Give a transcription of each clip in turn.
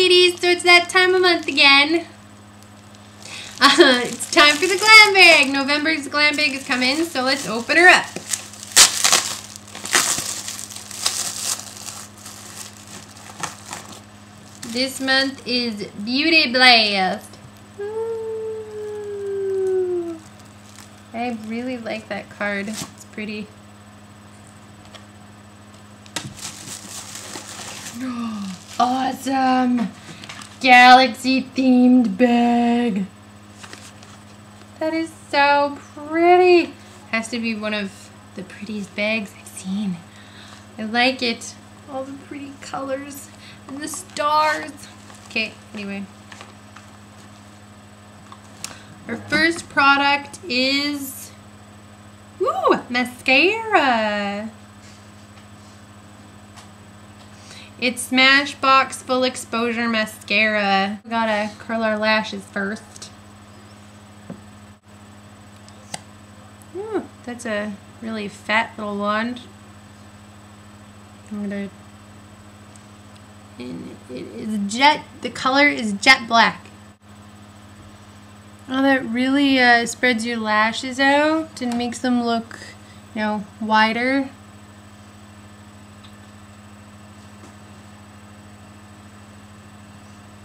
kitties, so it's that time of month again. Uh, it's time for the glam bag. November's glam bag is coming, so let's open her up. This month is Beauty Blast. Ooh. I really like that card. It's pretty. Awesome! Galaxy themed bag. That is so pretty. Has to be one of the prettiest bags I've seen. I like it. All the pretty colors and the stars. Okay, anyway. Our first product is, ooh, mascara. It's Smashbox Full Exposure Mascara. We gotta curl our lashes first. Ooh, that's a really fat little wand. I'm gonna and it is jet the color is jet black oh that really uh, spreads your lashes out and makes them look you know wider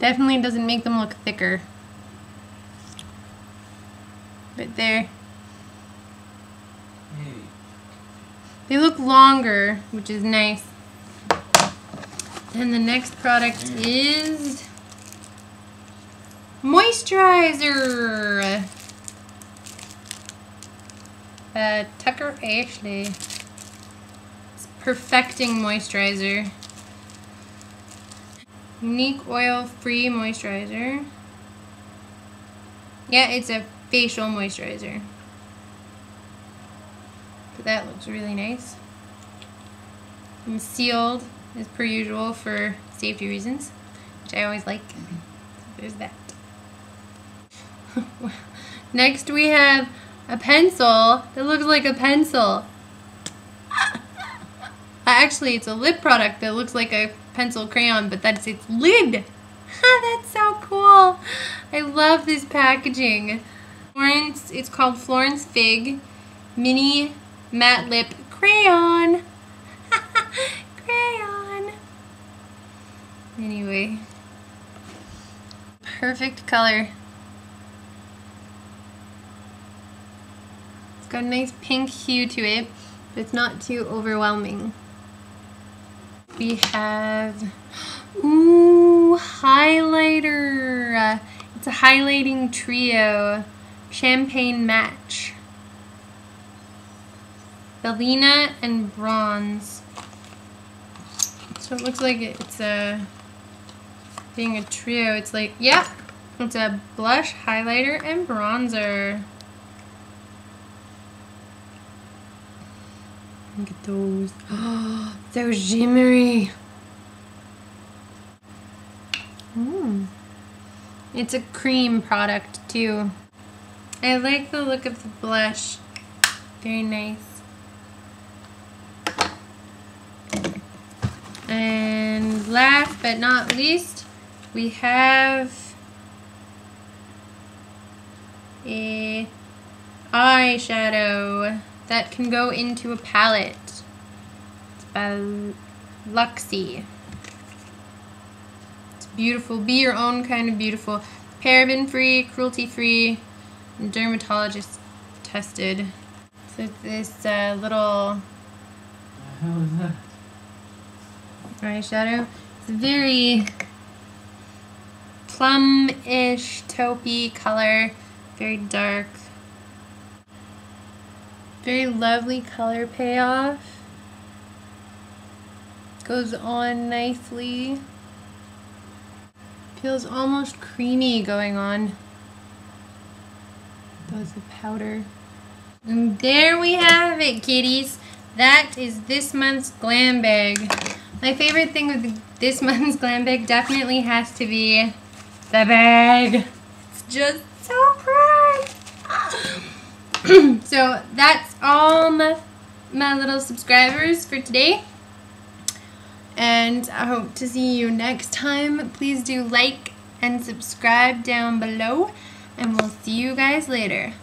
definitely doesn't make them look thicker but there they look longer which is nice and the next product is moisturizer. Uh, Tucker Ashley. It's perfecting moisturizer. Unique oil-free moisturizer. Yeah, it's a facial moisturizer. But that looks really nice. And sealed as per usual for safety reasons, which I always like. So there's that. Next we have a pencil that looks like a pencil. Actually, it's a lip product that looks like a pencil crayon, but that's its lid. that's so cool. I love this packaging. Florence, it's called Florence Fig Mini Matte Lip Crayon. Crayon. Anyway. Perfect color. It's got a nice pink hue to it, but it's not too overwhelming. We have, ooh, highlighter. It's a highlighting trio, champagne match. Bellina and bronze. So it looks like it's a being a trio, it's like, yeah, it's a blush, highlighter, and bronzer. Look at those. Oh, so shimmery. Mm. It's a cream product too. I like the look of the blush. Very nice. And last but not least, we have a eyeshadow that can go into a palette. It's by Luxie. It's beautiful. Be your own kind of beautiful. Paraben free, cruelty free, and dermatologist tested. So this uh, little eyeshadow. It's very plum-ish taupey color, very dark. Very lovely color payoff. Goes on nicely. Feels almost creamy going on. Goes the powder. And there we have it, kitties. That is this month's glam bag. My favorite thing with this month's glam bag definitely has to be the bag. It's just so pretty. so that's all my, my little subscribers for today. And I hope to see you next time. Please do like and subscribe down below. And we'll see you guys later.